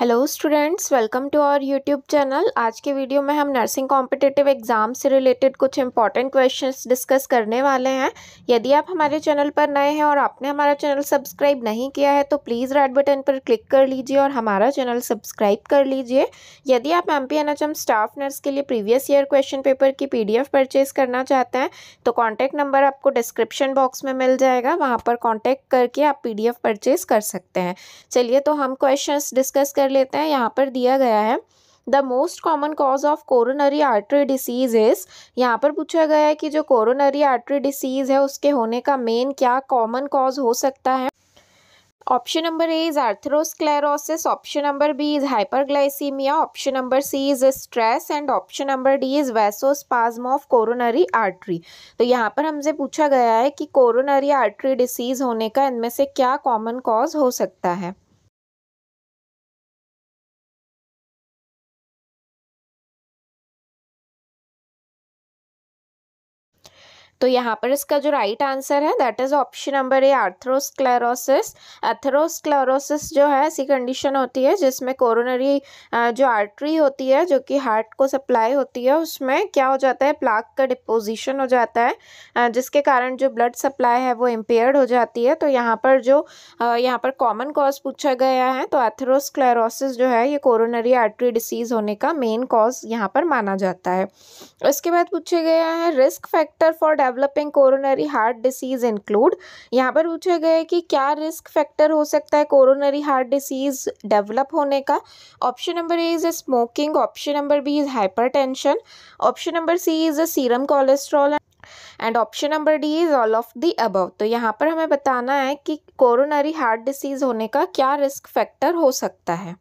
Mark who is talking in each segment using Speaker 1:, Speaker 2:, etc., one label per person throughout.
Speaker 1: Hello students welcome to our YouTube channel आज के video में हम नर्सिंग कॉम्पिटिटिव एग्ज़ाम से रिलेटेड कुछ इंपॉर्टेंट क्वेश्चंस डिस्कस करने वाले हैं। यदि आप हमारे चैनल पर नए हैं और आपने हमारा चैनल सब्सक्राइब नहीं किया है तो प्लीज़ रेड बटन पर क्लिक कर लीजिए और हमारा चैनल सब्सक्राइब कर लीजिए। यदि आप एम पी स्टाफ नर्स के लिए प्रीवियस ईयर क्वेश्चन पेपर की पी परचेज करना चाहते हैं तो कॉन्टैक्ट नंबर आपको डिस्क्रिप्शन बॉक्स में मिल जाएगा। वहाँ पर कॉन्टैक्ट करके आप पी परचेज कर सकते हैं। चलिए तो हम क्वेश्चन डिस्कस कर लेते हैं, यहाँ पर दिया गया है। The most common cause of coronary artery disease is यहाँ पर पूछा गया है कि जो कोरोनरी आर्टरी डिसीज है, उसके होने का मेन क्या कॉमन कॉज हो सकता है। Option number A is arteriosclerosis option number B is hyperglycaemia option number C is stress and option number D is vasospasm of coronary artery तो यहाँ पर हमसे पूछा गया है कि कोरोनरी आर्टरी डिसीज होने का इनमें से क्या कॉमन कॉज हो सकता है। तो यहाँ पर इसका जो राइट आंसर है that is option number A arteriosclerosis atherosclerosis जो है, ऐसी कंडीशन होती है जिसमें कोरोनरी जो आर्टरी होती है, जो कि हार्ट को सप्लाई होती है, उसमें क्या हो जाता है प्लाक का डिपोजिशन हो जाता है जिसके कारण जो ब्लड सप्लाई है वो इम्पेयर्ड हो जाती है। तो यहाँ पर जो यहाँ पर कॉमन कॉज पूछा गया है तो एथरोस्क्लेरोसिस जो है, ये कोरोनरी आर्टरी डिसीज़ होने का मेन कॉज यहाँ पर माना जाता है। इसके बाद पूछा गया है risk factor for developing coronary heart disease include यहाँ पर पूछा है कि क्या रिस्क फैक्टर हो सकता है कोरोनरी हार्ट डिसीज डेवलप होने का? Option number A is smoking option number B is hyper option number C is a serum cholesterol and option number D is all of the above तो यहाँ पर हमें बताना है कि कोरोनरी हार्ट डिसीज होने का क्या रिस्क फैक्टर हो सकता है।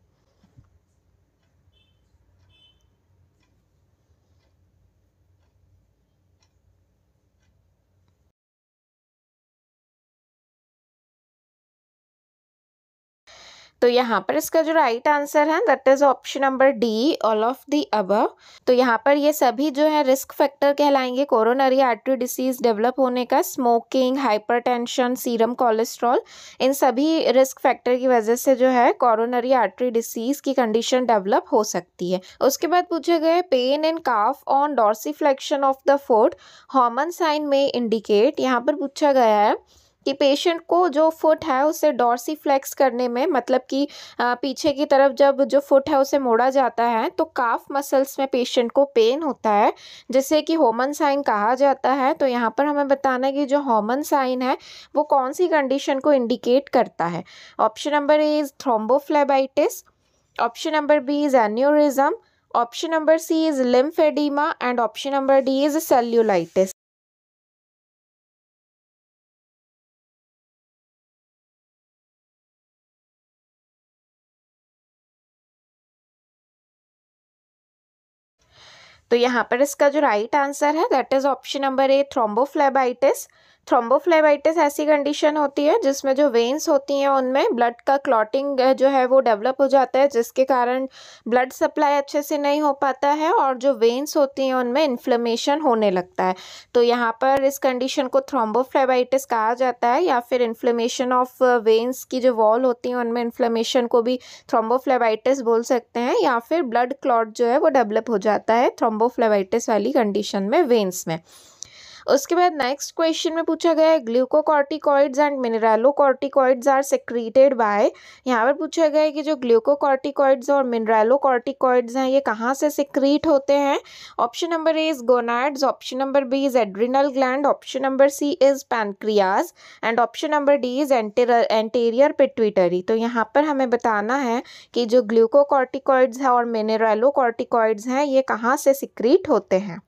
Speaker 1: तो यहाँ पर इसका जो राइट आंसर है that is option number D all of the above तो यहाँ पर ये सभी जो है रिस्क फैक्टर कहलाएँगे कोरोनरी आर्टरी डिसीज डेवलप होने का स्मोकिंग हाइपरटेंशन सीरम कोलेस्ट्रॉल इन सभी रिस्क फैक्टर की वजह से जो है कोरोनरी आर्टरी डिसीज की कंडीशन डेवलप हो सकती है। उसके बाद पूछे गए pain in calf on dorsiflexion of the foot Homan sign में इंडिकेट यहाँ पर पूछा गया है कि पेशेंट को जो फुट है, उसे डॉर्सी फ्लेक्स करने में मतलब कि पीछे की तरफ़ जब जो फुट है, उसे मोड़ा जाता है तो काफ मसल्स में पेशेंट को पेन होता है, जिसे कि होमन साइन कहा जाता है। तो यहाँ पर हमें बताना है कि जो होमन साइन है, वो कौन सी कंडीशन को इंडिकेट करता है? Option number A is thrombophlebitis option number B is aneurysm option number C is lymphoedema and option number D is cellulitis तो यहाँ पर इसका जो राइट आंसर है that is option number A thrombophlebitis thrombophlebitis ऐसी condition होती है जिसमें जो वेन्स होती हैं उनमें ब्लड का क्लॉटिंग जो है वो डेवलप हो जाता है, जिसके कारण ब्लड सप्लाई अच्छे से नहीं हो पाता है और जो वेन्स होती हैं उनमें इन्फ्लेमेशन होने लगता है। तो यहाँ पर इस कंडीशन को थ्रोम्बोफ्लेबाइटिस कहा जाता है या फिर इन्फ्लेमेशन ऑफ़ वेन्स की जो वॉल होती हैं उनमें इन्फ्लेमेशन को भी थ्रोम्बोफ्लेबाइटिस बोल सकते हैं या फिर ब्लड क्लॉट जो है वो डेवलप हो जाता है थ्रोम्बोफ्लेबाइटिस वाली कंडीशन में वेन्स में। उसके बाद नेक्स्ट क्वेश्चन में पूछा गया है glucocorticoids and mineralocorticoids are secreted by यहाँ पर पूछा गया है कि जो ग्लूकोकॉर्टिकॉइड्स और मिनरलोकॉर्टिकॉइड्स हैं, ये कहाँ से सिक्रीट होते हैं? Option number A is gonads option number B is adrenal gland option number C is pancreas and option number D is anterior pituitary तो यहाँ पर हमें बताना है कि जो ग्लूकोकॉर्टिकॉइड्स है और मिनरलोकॉर्टिकॉइड्स हैं, ये कहाँ से सिक्रीट होते हैं?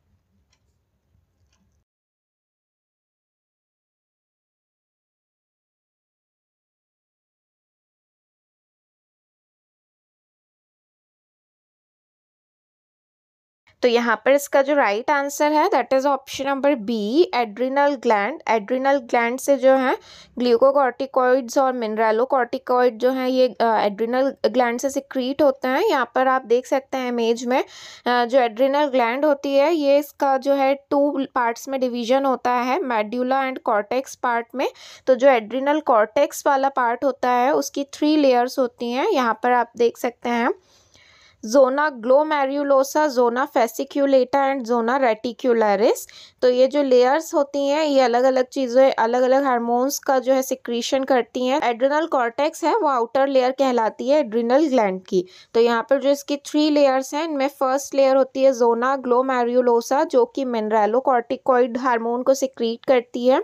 Speaker 1: तो यहाँ पर इसका जो राइट right आंसर है that is option number B adrenal gland adrenal gland से जो है ग्लूकोकॉर्टिकॉइड्स और मिनरलोकॉर्टिकॉइड जो है, ये एड्रिनल ग्लैंड से सिक्रीट होते हैं। यहाँ पर आप देख सकते हैं इमेज में जो एड्रिनल ग्लैंड होती है, ये इसका जो है टू पार्ट्स में डिवीज़न होता है मेड्यूला एंड कॉर्टेक्स पार्ट में। तो जो एड्रिनल कॉर्टेक्स वाला पार्ट होता है, उसकी थ्री लेयर्स होती हैं। यहाँ पर आप देख सकते हैं zona glomerulosa zona fasciculata and zona reticularis. तो ये जो लेयर्स होती हैं, ये अलग अलग चीज़ें अलग अलग हार्मोन्स का जो है सिक्रीशन करती हैं। एड्रिनल कॉर्टेक्स है, वो आउटर लेयर कहलाती है, एड्रिनल ग्लैंड की। तो यहाँ पर जो इसकी थ्री लेयर्स हैं, इनमें फ़र्स्ट लेयर होती है जोना ग्लोमेरुलोसा जो कि मिनरलो कॉर्टिकॉइड हार्मोन को सिक्रीट करती है।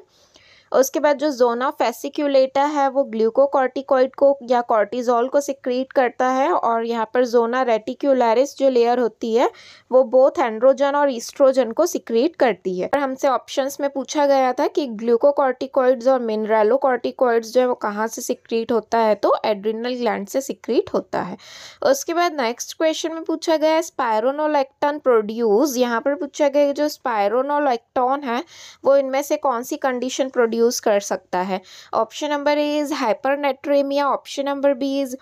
Speaker 1: उसके बाद जो जोना फेसिक्यूलेटा है, वो ग्लूकोकॉर्टिकॉइड को या कॉर्टिजोल को सिक्रीट करता है और यहाँ पर जोना रेटिक्यूलरिस जो लेयर होती है, वो बोथ एंड्रोजन और ईस्ट्रोजन को सिक्रीट करती है। और हमसे ऑप्शंस में पूछा गया था कि ग्लूकोकॉर्टिकॉइड्स और मिनरलोकॉर्टिकॉइड्स जो है, वो कहाँ से सिक्रीट होता है तो एड्रिनल ग्लैंड से सिक्रीट होता है। उसके बाद नेक्स्ट क्वेश्चन में पूछा गया स्पायरोनोलेक्टन प्रोड्यूस यहाँ पर पूछा गया जो स्पायरोनोलेक्टॉन है, वो इनमें से कौन सी कंडीशन प्रोड्यूस प्रोड्यूस कर सकता है। Option number A is hypernatraemia, option number B is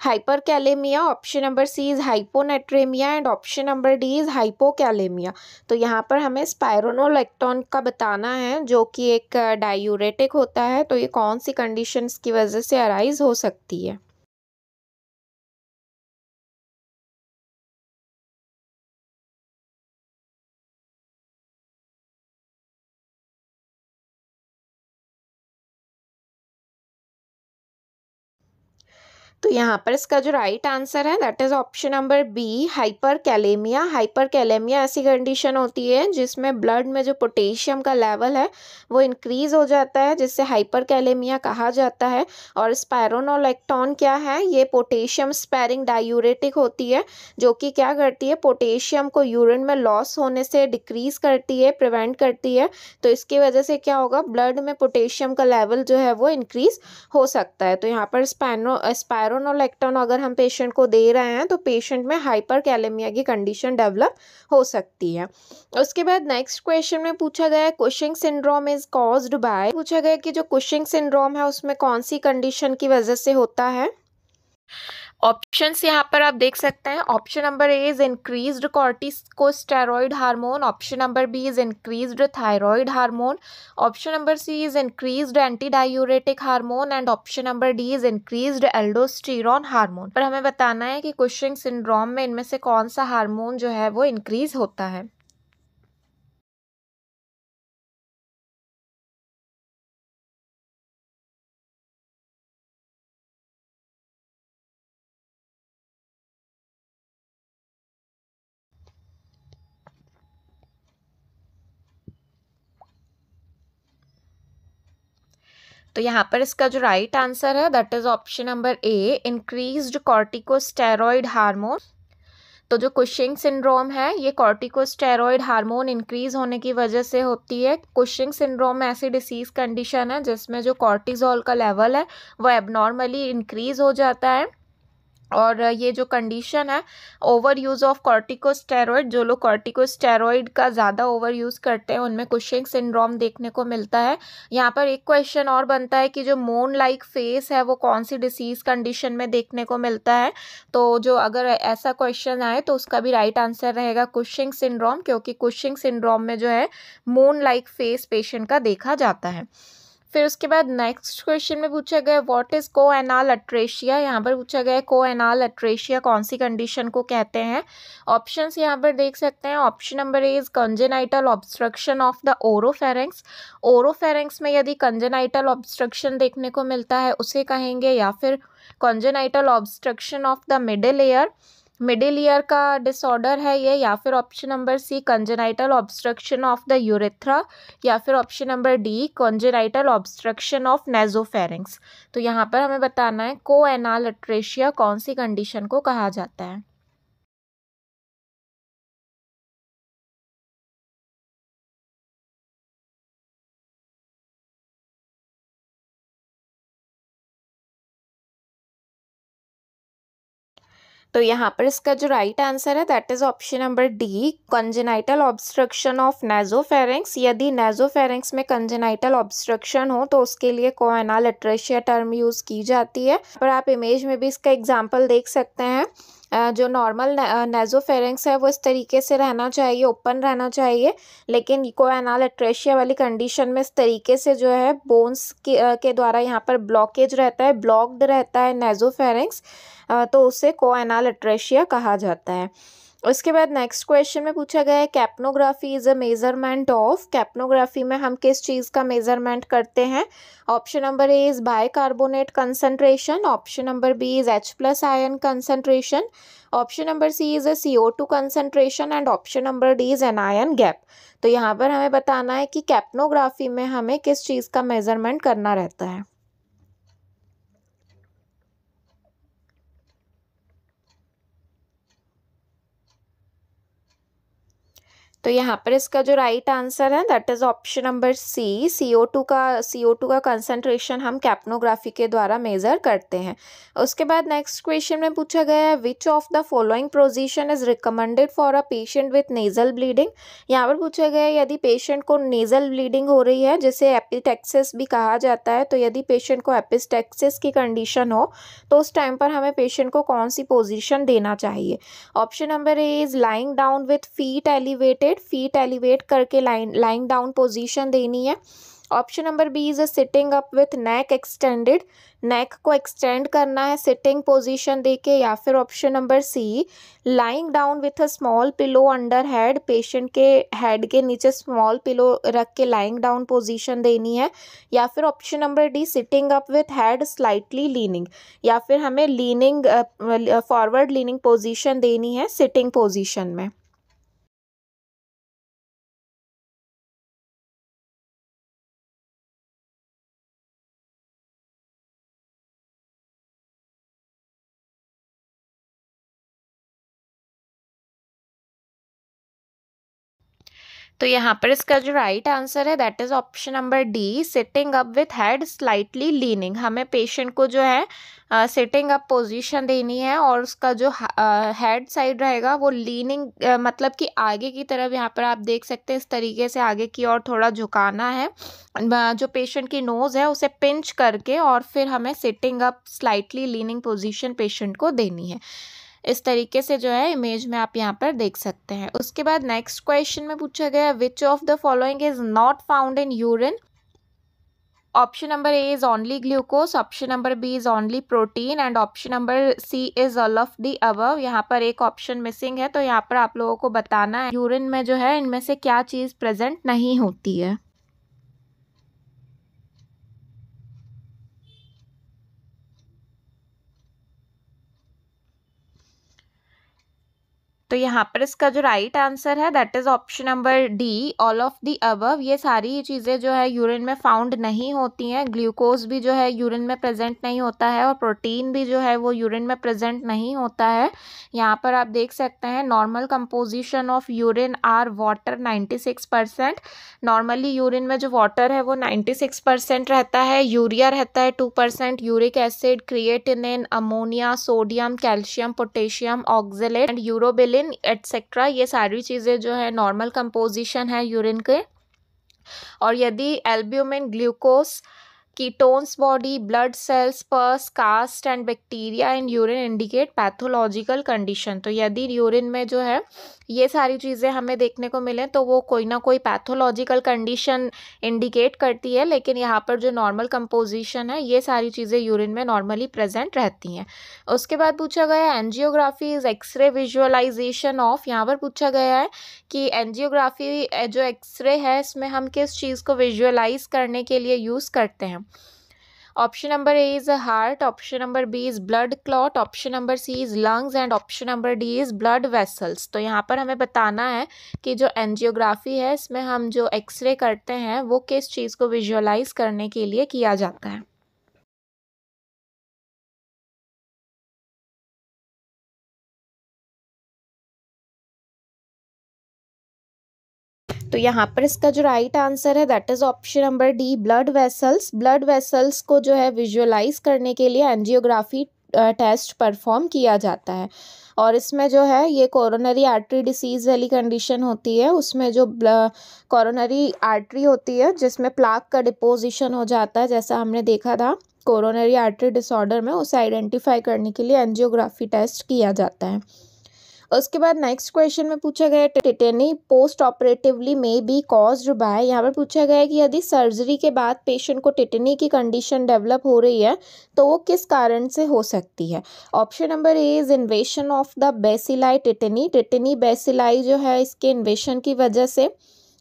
Speaker 1: hyperkalaemia, option number C is hyponatraemia and option number D is hypokalaemia. तो यहाँ पर हमें स्पायरोनोलेक्टॉन का बताना है, जो कि एक डायूरेटिक होता है तो ये कौन सी कंडीशंस की वजह से अराइज हो सकती है? तो यहाँ पर इसका जो राइट आंसर है that is option number B hyperkalaemia hyperkalaemia ऐसी कंडीशन होती है जिसमें ब्लड में जो पोटेशियम का लेवल है, वो इंक्रीज़ हो जाता है, जिससे हाइपर कैलेमिया कहा जाता है। और स्पायरोनोलेक्टॉन क्या है? ये पोटेशियम स्पैरिंग डायूरेटिक होती है, जो कि क्या करती है? पोटेशियम को यूरिन में लॉस होने से डिक्रीज़ करती है प्रिवेंट करती है। तो इसकी वजह से क्या होगा? ब्लड में पोटेशियम का लेवल जो है, वो इंक्रीज़ हो सकता है। तो यहाँ पर स्पैनो स्पायरो स्पायरोनोलेक्टोन अगर हम पेशेंट को दे रहे हैं तो पेशेंट में हाइपर कैलेमिया की कंडीशन डेवलप हो सकती है। उसके बाद नेक्स्ट क्वेश्चन में पूछा गया है Cushing syndrome is caused by पूछा गया कि जो कुशिंग सिंड्रोम है, उसमें कौन सी कंडीशन की वजह से होता है? ऑप्शंस यहाँ पर आप देख सकते हैं। Option number A is increased corticosteroid hormone option number B is increased thyroid hormone option number C is increased anti diuretic hormone and option number D is increased aldosterone hormone पर हमें बताना है कि कुशिंग सिंड्रोम में इनमें से कौन सा हार्मोन जो है वो इंक्रीज होता है। तो यहाँ पर इसका जो राइट आंसर है that is option number A increased corticosteroid hormone तो जो कुशिंग सिंड्रोम है, ये कॉर्टिकोस्टेरॉइड हार्मोन इंक्रीज होने की वजह से होती है। कुशिंग सिंड्रोम ऐसी डिसीज़ कंडीशन है जिसमें जो कॉर्टिजोल का लेवल है, वो एबनॉर्मली इंक्रीज हो जाता है। और ये जो कंडीशन है ओवर यूज़ ऑफ़ कॉर्टिकोस्टेरॉइड जो लोग कॉर्टिकोस्टेरॉइड का ज़्यादा ओवर यूज़ करते हैं, उनमें कुशिंग सिंड्रोम देखने को मिलता है। यहाँ पर एक क्वेश्चन और बनता है कि जो मोन लाइक फेस है, वो कौन सी डिसीज़ कंडीशन में देखने को मिलता है? तो जो अगर ऐसा क्वेश्चन आए तो उसका भी राइट आंसर रहेगा कुशिंग सिंड्रोम क्योंकि कुशिंग सिंड्रोम में जो है मोन लाइक फेस पेशेंट का देखा जाता है। फिर उसके बाद नेक्स्ट क्वेश्चन में पूछा गया व्हाट इज़ को एनाल अट्रेशिया यहाँ पर पूछा गया को एनाल अट्रेशिया कौन सी कंडीशन को कहते हैं? ऑप्शंस यहाँ पर देख सकते हैं। Option number A is congenital obstruction of the oropharynx oropharynx में यदि कंजेनाइटल ऑब्स्ट्रक्शन देखने को मिलता है, उसे कहेंगे या फिर congenital obstruction of the middle air middle ear का डिसऑर्डर है ये, या फिर option number C congenital obstruction of the urethra या फिर option number D congenital obstruction of nasopharynx तो यहाँ पर हमें बताना है को एनालट्रेशिया कौन सी कंडीशन को कहा जाता है? तो यहाँ पर इसका जो राइट आंसर है that is option number D congenital obstruction of nasopharynx यदि नेजोफेरेंक्स में कंजेनाइटल ऑब्स्ट्रक्शन हो तो उसके लिए कोएनाल एट्रेशिया टर्म यूज़ की जाती है। पर आप इमेज में भी इसका एग्ज़ाम्पल देख सकते हैं। जो नॉर्मल नेजोफेरेंक्स है वो इस तरीके से रहना चाहिए ओपन रहना चाहिए लेकिन कोएनाल एट्रेशिया वाली कंडीशन में इस तरीके से जो है बोन्स के, के द्वारा यहाँ पर ब्लॉकेज रहता है ब्लॉक्ड रहता है नेजोफेरेंक्स तो उसे कोएनाल एट्रेशिया कहा जाता है। उसके बाद नेक्स्ट क्वेश्चन में पूछा गया है capnography is a measurement of capnography में हम किस चीज़ का मेज़रमेंट करते हैं? Option number A is bicarbonate concentration option number B is H plus ion concentration option number C is a C O two concentration and option number D is anion gap तो यहाँ पर हमें बताना है कि capnography में हमें किस चीज़ का मेज़रमेंट करना रहता है। तो यहाँ पर इसका जो राइट आंसर है that is option number C C O two का सी ओ टू का कंसनट्रेशन हम कैप्नोग्राफी के द्वारा मेज़र करते हैं। उसके बाद नेक्स्ट क्वेश्चन में पूछा गया है which of the following position is recommended for a patient with nasal bleeding यहाँ पर पूछा गया है, यदि पेशेंट को नेज़ल ब्लीडिंग हो रही है, जिसे एपिटेक्सिस भी कहा जाता है तो यदि पेशेंट को एपिस्टेक्सिस की कंडीशन हो तो उस टाइम पर हमें पेशेंट को कौन सी पोजिशन देना चाहिए? Option number A is lying down with feet elevated elevated feet elevate करके लाइन लाइंग डाउन पोजीशन देनी है। Option number B is a sitting up with neck extended neck को एक्सटेंड करना है सिटिंग पोजीशन देके या फिर option number C lying down with a small pillow under head patient के हेड के नीचे स्मॉल पिलो रख के लाइंग डाउन पोजीशन देनी है। या फिर option number D sitting up with head slightly leaning या फिर हमें लीनिंग फॉरवर्ड लीनिंग पोजीशन देनी है सिटिंग पोजीशन में। तो यहाँ पर इसका जो राइट right आंसर है that is option number D sitting up with head slightly leaning हमें पेशेंट को जो है सिटिंग अप पोजीशन देनी है और उसका जो हेड साइड रहेगा वो लीनिंग uh, मतलब कि आगे की तरफ़ यहाँ पर आप देख सकते हैं इस तरीके से आगे की ओर थोड़ा झुकाना है। जो पेशेंट की नोज़ है उसे पिंच करके और फिर हमें sitting up slightly leaning position patient को देनी है। इस तरीके से जो है इमेज में आप यहाँ पर देख सकते हैं। उसके बाद नेक्स्ट क्वेश्चन में पूछा गया which of the following is not found in urine option number A is only glucose option number B is only protein and option number C is all of the above यहाँ पर एक option missing है तो यहाँ पर आप लोगों को बताना है यूरिन में जो है इनमें से क्या चीज़ प्रेजेंट नहीं होती है। तो यहाँ पर इसका जो राइट आंसर है that is option number D all of the above ये सारी चीज़ें जो है यूरिन में फाउंड नहीं होती हैं ग्लूकोज भी जो है यूरिन में प्रेजेंट नहीं होता है और प्रोटीन भी जो है वो यूरिन में प्रेजेंट नहीं होता है। यहाँ पर आप देख सकते हैं normal composition of urine are water ninety six percent normally urine में जो वाटर है वो नाइन्टी सिक्स परसेंट रहता है यूरिया रहता है two percent uric acid creatine ammonia sodium calcium potassium oxalate and urobilin urine etcetera ये सारी चीज़ें जो है नॉर्मल कंपोजिशन है यूरिन के। और यदि albumin glucose ketones body, blood cells, pus, cast and bacteria in urine indicate pathological condition. तो यदि यूरिन में जो है, ये सारी चीज़ें हमें देखने को मिलें तो वो कोई ना कोई पैथोलॉजिकल कंडीशन इंडिकेट करती है, लेकिन यहाँ पर जो नॉर्मल कंपोजिशन है, ये सारी चीज़ें यूरिन में नॉर्मली प्रेजेंट रहती हैं। उसके बाद पूछा गया है angiography is x-ray visualization of, यहाँ पर पूछा गया है कि एनजियोग्राफी जो एक्सरे है, इसमें हम किस चीज़ को विजुअलाइज करने के लिए यूज़ करते हैं? Option number A is heart option number B is blood clot option number C is lungs and option number D is blood vessels तो यहाँ पर हमें बताना है कि जो एनजियोग्राफी है, इसमें हम जो एक्सरे करते हैं, वो किस चीज़ को विजुअलाइज करने के लिए किया जाता है। तो यहाँ पर इसका जो राइट आंसर है that is option number D blood vessels blood vessels को जो है विजुअलाइज करने के लिए एंजियोग्राफी टेस्ट परफॉर्म किया जाता है। और इसमें जो है, ये कोरोनरी आर्टरी डिसीज़ वाली कंडीशन होती है, उसमें जो कोरोनरी आर्टरी होती है, जिसमें प्लाक का डिपोजिशन हो जाता है, जैसा हमने देखा था कोरोनरी आर्टरी डिसऑर्डर में, उसे आइडेंटिफाई करने के लिए एंजियोग्राफी टेस्ट किया जाता है। उसके बाद नेक्स्ट क्वेश्चन में पूछा गया tetany post operatively may be caused by यहाँ पर पूछा गया कि यदि सर्जरी के बाद पेशेंट को टिटनी की कंडीशन डेवलप हो रही है तो वो किस कारण से हो सकती है? Option number A is invasion of the bacilli tetani tetani bacilli जो है, इसके इन्वेशन की वजह से,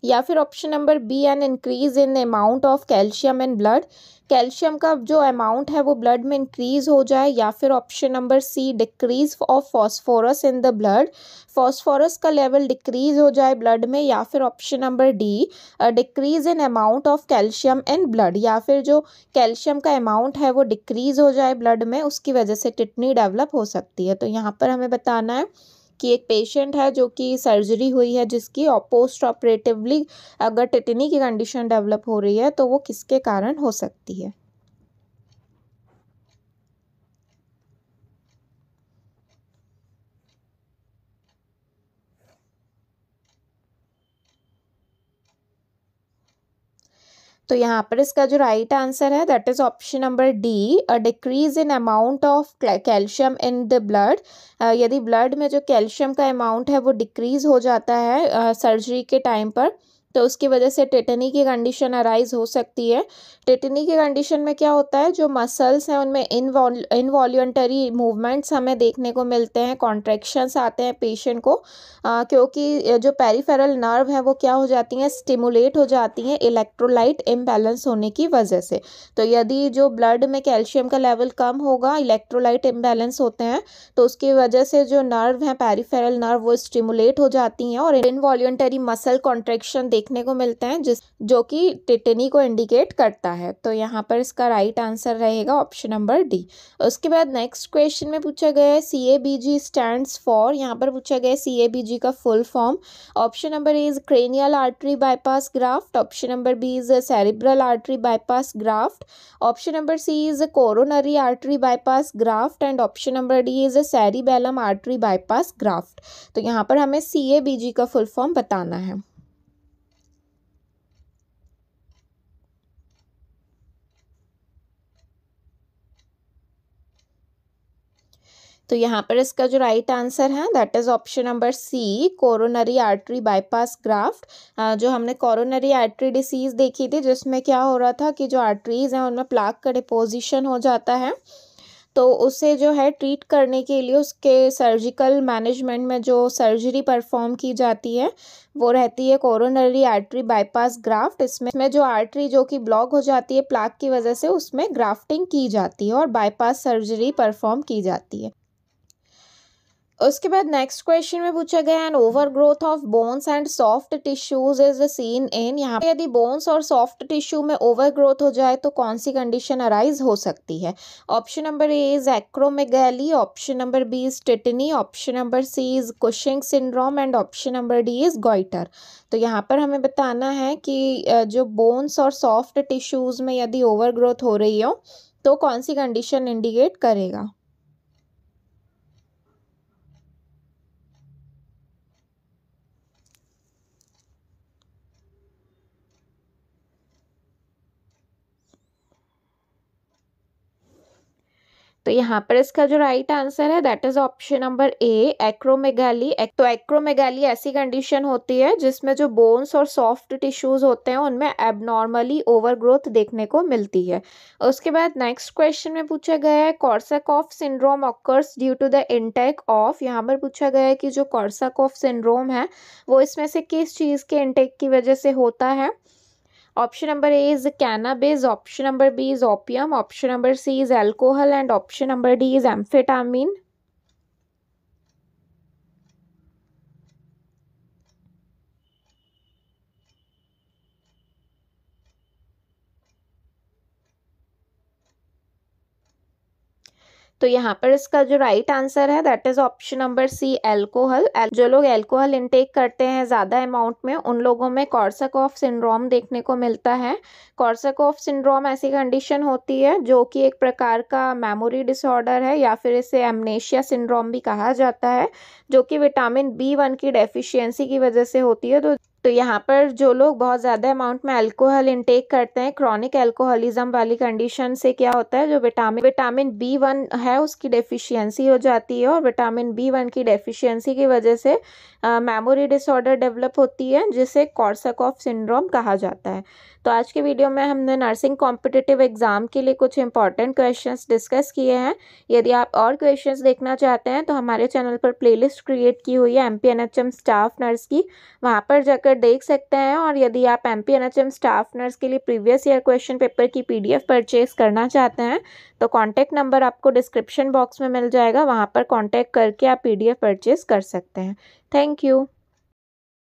Speaker 1: या फिर option number B an increase in amount of calcium and blood calcium का जो अमाउंट है वो ब्लड में इंक्रीज हो जाए या फिर option number C decrease of phosphorus in the blood phosphorus का लेवल डिक्रीज हो जाए ब्लड में या फिर option number D decrease in amount of calcium in blood या फिर जो कैल्शियम का अमाउंट है वो डिक्रीज हो जाए ब्लड में, उसकी वजह से टिटनी डेवलप हो सकती है। तो यहाँ पर हमें बताना है कि एक पेशेंट है जो कि सर्जरी हुई है, जिसकी पोस्ट ऑपरेटिवली अगर टिटनी की कंडीशन डेवलप हो रही है तो वो किसके कारण हो सकती है? तो यहाँ पर इसका जो राइट आंसर है that is option number D a decrease in amount of calcium in the blood यदि ब्लड में जो कैल्शियम का अमाउंट है वो डिक्रीज हो जाता है सर्जरी uh, के टाइम पर तो उसकी वजह से टेटनी की कंडीशन अराइज हो सकती है। टेटनी की कंडीशन में क्या होता है? जो मसल्स हैं उनमें इनवॉल इनवॉल्यूंटरी मूवमेंट्स हमें देखने को मिलते हैं कॉन्ट्रेक्शंस आते हैं पेशेंट को। आ, क्योंकि जो पेरिफेरल नर्व है वो क्या हो जाती हैं? स्टिमुलेट हो जाती हैं इलेक्ट्रोलाइट इम्बैलेंस होने की वजह से। तो यदि जो ब्लड में कैल्शियम का लेवल कम होगा इलेक्ट्रोलाइट इम्बैलेंस होते हैं तो उसकी वजह से जो नर्व हैं पेरीफेरल नर्व वो स्टिमुलेट हो जाती हैं और इनवॉल्यूंटरी मसल कॉन्ट्रेक्शन देखने को मिलते हैं, जिस, जो कि टिटनी को इंडिकेट करता है। तो यहाँ पर इसका राइट आंसर रहेगा ऑप्शन नंबर डी उसके बाद नेक्स्ट क्वेश्चन में पूछा गया है C A B G stand for यहाँ पर पूछा गया है सी ए बी जी का full form option number A is cranial artery bypass graft option number B is cerebral artery bypass graft option number C is coronary artery bypass graft and option number D is cerebellum artery bypass graft तो यहाँ पर हमें सी A B G का full form बताना है। तो यहाँ पर इसका जो राइट आंसर है that is option number C coronary artery bypass graft जो हमने कोरोनरी आर्टरी डिसीज़ देखी थी, जिसमें क्या हो रहा था कि जो आर्टरीज़ हैं, उनमें प्लाक का डिपोजिशन हो जाता है। तो उसे जो है ट्रीट करने के लिए उसके सर्जिकल मैनेजमेंट में जो सर्जरी परफॉर्म की जाती है, वो रहती है कोरोनरी आर्टरी बाईपास ग्राफ्ट इसमें इसमें जो आर्टरी जो कि ब्लॉक हो जाती है प्लाक की वजह से, उसमें ग्राफ्टिंग की जाती है और बाईपास सर्जरी परफॉर्म की जाती है। उसके बाद नेक्स्ट क्वेश्चन में पूछा गया and overgrowth of bones and soft tissues is seen in यहाँ पे यदि बोन्स और सॉफ्ट टिश्यू में ओवर ग्रोथ हो जाए तो कौन सी कंडीशन अराइज हो सकती है? Option number A is acromegaly option number B is tetany option number C is Cushing syndrome and option number D is goitre तो यहाँ पर हमें बताना है कि जो बोन्स और सॉफ्ट टिश्यूज में यदि ओवर ग्रोथ हो रही हो तो कौन सी कंडीशन इंडिकेट करेगा? तो यहाँ पर इसका जो राइट आंसर है that is option number A acromegaly एक, तो एक्रोमेगाली ऐसी कंडीशन होती है जिसमें जो बोन्स और सॉफ्ट टिश्यूज होते हैं उनमें एबनॉर्मली ओवर ग्रोथ देखने को मिलती है। उसके बाद नेक्स्ट क्वेश्चन में पूछा गया है Korsakoff syndrome occurs due to the intake of यहाँ पर पूछा गया है कि जो कॉर्साकॉफ सिंड्रोम है वो इसमें से किस चीज़ के इंटेक की वजह से होता है? Option number A is cannabis. Option number B is opium. Option number C is alcohol. And option number D is amphetamine. तो यहाँ पर इसका जो राइट आंसर है that is option number C alcohol जो लोग एल्कोहल इनटेक करते हैं ज़्यादा अमाउंट में, उन लोगों में कॉर्सकॉफ सिंड्रोम देखने को मिलता है। कॉर्सकॉफ सिंड्रोम ऐसी कंडीशन होती है, जो कि एक प्रकार का मेमोरी डिसऑर्डर है, या फिर इसे एमनेशिया सिंड्रोम भी कहा जाता है, जो कि विटामिन बी वन की डेफिशिएंसी की वजह से होती है। तो तो यहाँ पर जो लोग बहुत ज़्यादा अमाउंट में अल्कोहल इंटेक करते हैं क्रॉनिक एल्कोहलिज्म वाली कंडीशन से क्या होता है, जो विटामिन विटामिन बी वन है, उसकी डेफिशिएंसी हो जाती है और विटामिन बी वन की डेफिशिएंसी की वजह से मेमोरी डिसऑर्डर डेवलप होती है, जिसे कॉर्सकॉफ सिंड्रोम कहा जाता है। तो आज के वीडियो में हमने नर्सिंग कॉम्पिटिटिव एग्ज़ाम के लिए कुछ इंपॉर्टेंट क्वेश्चंस डिस्कस किए हैं। यदि आप और क्वेश्चंस देखना चाहते हैं तो हमारे चैनल पर प्लेलिस्ट क्रिएट की हुई है M P N H M staff nurse की। वहाँ पर जाकर देख सकते हैं और यदि आप M P N H M staff nurse के लिए प्रीवियस ईयर क्वेश्चन पेपर की पी डी एफ़ परचेज करना चाहते हैं तो कॉन्टैक्ट नंबर आपको डिस्क्रिप्शन बॉक्स में मिल जाएगा। वहाँ पर कॉन्टैक्ट करके आप पी डी एफ़ परचेज कर सकते हैं। Thank you